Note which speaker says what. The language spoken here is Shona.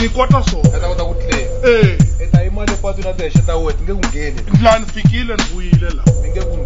Speaker 1: ni kota swoaaku eh. ta ku tlea eh ndzi lani fikile ni vuyile lawa